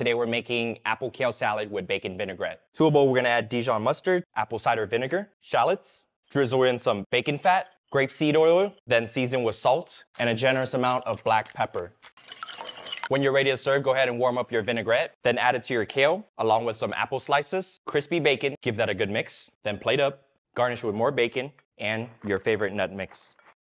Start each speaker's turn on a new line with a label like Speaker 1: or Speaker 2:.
Speaker 1: Today we're making apple kale salad with bacon vinaigrette. To a bowl, we're gonna add Dijon mustard, apple cider vinegar, shallots, drizzle in some bacon fat, grapeseed oil, then season with salt and a generous amount of black pepper. When you're ready to serve, go ahead and warm up your vinaigrette, then add it to your kale along with some apple slices, crispy bacon, give that a good mix, then plate up, garnish with more bacon and your favorite nut mix.